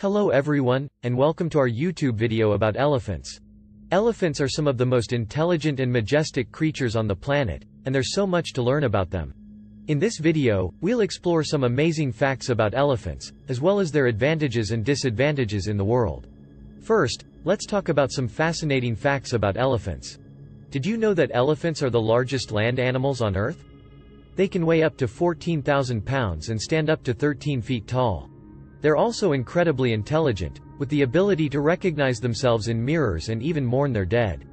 Hello everyone, and welcome to our YouTube video about elephants. Elephants are some of the most intelligent and majestic creatures on the planet, and there's so much to learn about them. In this video, we'll explore some amazing facts about elephants, as well as their advantages and disadvantages in the world. First, let's talk about some fascinating facts about elephants. Did you know that elephants are the largest land animals on Earth? They can weigh up to 14,000 pounds and stand up to 13 feet tall. They're also incredibly intelligent, with the ability to recognize themselves in mirrors and even mourn their dead.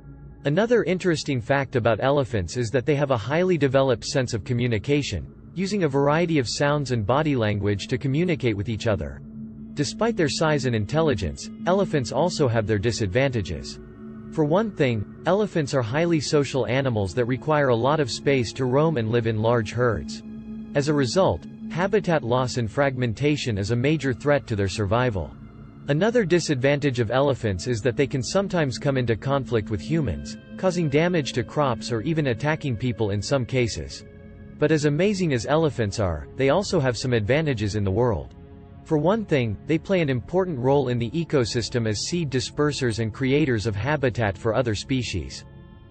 Another interesting fact about elephants is that they have a highly developed sense of communication, using a variety of sounds and body language to communicate with each other. Despite their size and intelligence, elephants also have their disadvantages. For one thing, elephants are highly social animals that require a lot of space to roam and live in large herds. As a result, Habitat loss and fragmentation is a major threat to their survival. Another disadvantage of elephants is that they can sometimes come into conflict with humans, causing damage to crops or even attacking people in some cases. But as amazing as elephants are, they also have some advantages in the world. For one thing, they play an important role in the ecosystem as seed dispersers and creators of habitat for other species.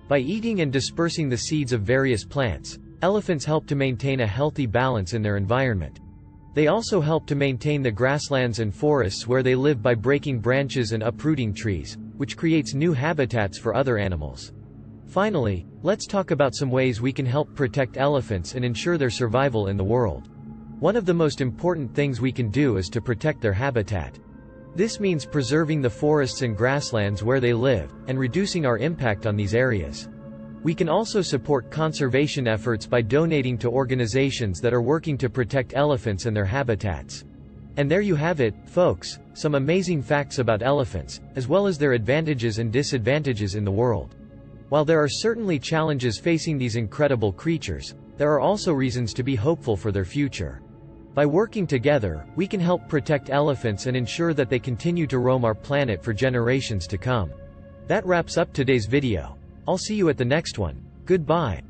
By eating and dispersing the seeds of various plants, Elephants help to maintain a healthy balance in their environment. They also help to maintain the grasslands and forests where they live by breaking branches and uprooting trees, which creates new habitats for other animals. Finally, let's talk about some ways we can help protect elephants and ensure their survival in the world. One of the most important things we can do is to protect their habitat. This means preserving the forests and grasslands where they live, and reducing our impact on these areas. We can also support conservation efforts by donating to organizations that are working to protect elephants and their habitats. And there you have it, folks, some amazing facts about elephants, as well as their advantages and disadvantages in the world. While there are certainly challenges facing these incredible creatures, there are also reasons to be hopeful for their future. By working together, we can help protect elephants and ensure that they continue to roam our planet for generations to come. That wraps up today's video. I'll see you at the next one. Goodbye.